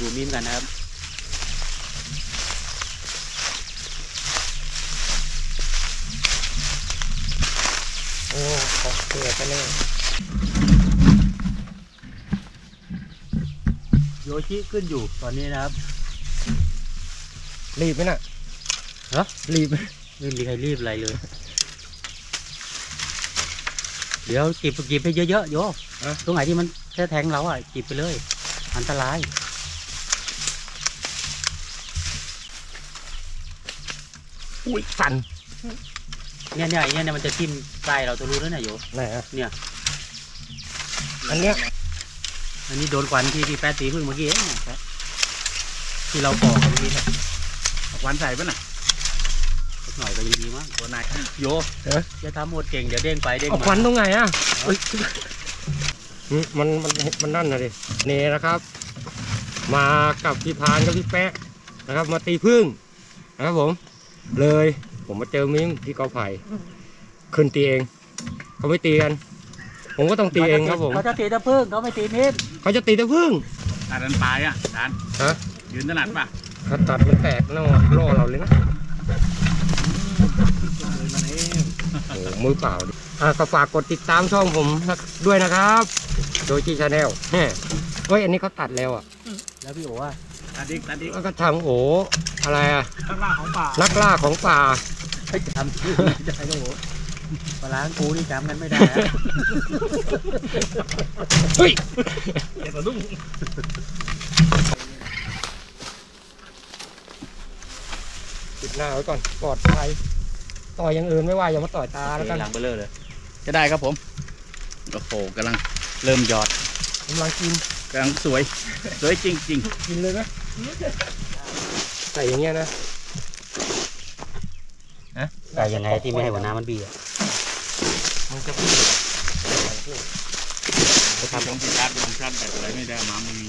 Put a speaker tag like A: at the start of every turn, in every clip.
A: ดูมิมกันนะครับ
B: โอ้ขอเกลือกันเลย
A: โยชิขึ้นอยู่ตอนนี้นะครับ
B: รีบไหมน่ะ
A: ฮะ
B: รีบไหม
A: ไม่มีใครรีบอะไรเลย เดี๋ยวจีบจีบไปเยอะๆโยตรงไหนที่มันแค่แทงเราอะจีบไปเลย อันตราย
B: อุ้ยสั่น
A: เนี่ยเนี่ยไอ้เนี่ยเนี่ยมันจะทิ่มใต้เราจะรู้แล้วเนี่ยโย
B: ไหนอะ
A: เนี่ย
B: อันเนี้ย
A: อันนี้โดนควันที่ที่แป๊ดตีพึ่งเมื่อกี้เองเนี่ยแป๊ดที่เราปอกกันเมื่อกี้เนี่ย
C: ควันใส่ปะน่ะ
A: สักหน่อยก็ยังดีมั้ง
C: ตัวนายโย
A: จะทำหมดเก่งเดี๋ยวเด้งไปเด้ง
B: เอา
A: มา
B: ควันตรงไหนอะเอ้ยอืมมันมันมันนั่นนะดินี่นะครับ มากับพี่พานกับพี่แป๊ะนะครับ มาตีพึ่งนะครับผม เลย ผมมาเจอมิ้มที่กอไผ่ขึ้นตีเองเขาไม่ตีกัน ผมก็ต้องตีเองครับผม
A: เขาจะตีตะพึ่งเขาไม่ตีมิด
B: เขาจะตีแต่พึ่ง
C: ตัดอันปลายอะดาน
B: ฮะ
C: ยืนถนัดปะ
B: ถ้าตัดมันแตกน่าล่อเราเลยนะโอ้โหมือเปล่าดิอะก็ฝากกดติดตามช่องผมด้วยนะครับ โดยที่ชาแนลเฮ้ยอันนี้เขาตัดแล้วอะ
A: แล้วพี่โอ๋ว่า
C: ตัดดิกตัดดิก
B: แล้วก็ทำโอ้อะไรอะ
C: ข้างล่างของป่า
B: นักล่าของป่า
A: ไม่จำชื่อไม่ได้ก็โอ้ปลาล้างกูนี่จำกันไม่ได้นะ
B: เฮ้ย
C: เดี๋ยวสะดุ้ง
B: ปิดหน้าไว้ก่อนปลอดภัยต่อยอย่างอื่นไม่ว่าอย่ามาต่อยตาแล้วกัน
A: หลังเบลอเลย
C: จะได้ครับผม โอ้โหกำลังเริ่มหยอด
B: กำลังกิน
C: กำลังสวย สวยจริง
B: กินเลยไหม ใส่อย่างเงี้ยนะ
A: แต่ยังไงที่ไม่ให้หัวหน้ามันบีอะ
B: มันจะพูด
C: ๆจะทำของพิชัดของชัดแบบอะไรไม่ได้มาไม่มี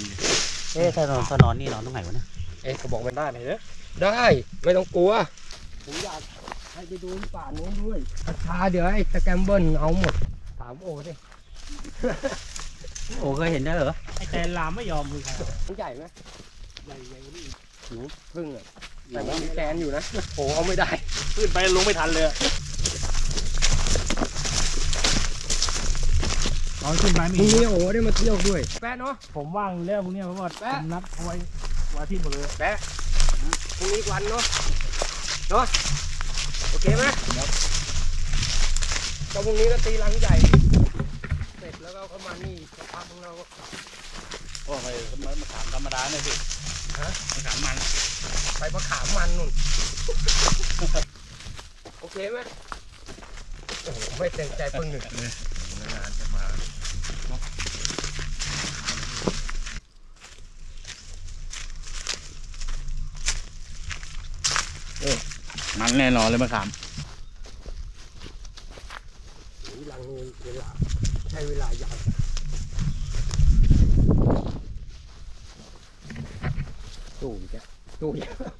A: เอ๊ะถ้านอนถ้านอนนี่นอนตรงไหนวะเนี่ย
B: เอ๊ะเขาบอกมันได้ไหมเนี่ยได้ไม่ต้องกลัวผมอยากให้ไปดูป่านู้นด้วยช้าเดี๋ยวไอ้สแกมเบิลเอาหมดถามโอ้ดิ
A: โอ้เคยเห็นได้เหรอ
C: ไอ้แตนลามไม่ยอมคือใคร
B: มันใหญ่ไหม ใหญ่ใหญ่นี่หนูพึ่งอะแต่มันมีแกนอยู่นะโอ้เอาไม่ได้
C: ขึ้นไปลงไม่ทันเลยตอนขึ้นไป
B: พ
C: มี
B: รุ่งนี้โอ้ได้มาเที่ยวด้วยแป๊ะเนาะ
C: ผมว่างแล้วพวกเนี้ยเพราะว่า
B: แป๊ะ
C: ผมนัดเอาไว้วันอาทิตย์หมดเลย
B: แป๊ะพรุ่งนี้อีกวันเนาะเนาะโอเคไหมก็พรุ่งนี้ก็ตีรังใหญ่เสร็จแล้วก็เข้ามานี่สักพักของเราก็
C: โอ้ไปมามาถามธรรมดาเนี่ยพี่ฮะมาถามมัน
B: ไปมะขามมันนู่น โอเคไหมโอ้โหไม่เต็มใจพึ่งหนึ่ง
C: นานๆจะมามันแน่นอนเลยมะขาม
B: ตีรังนี่เวลาใช้เวลายาว สู้อีกแล้วสู้อีกแล้ว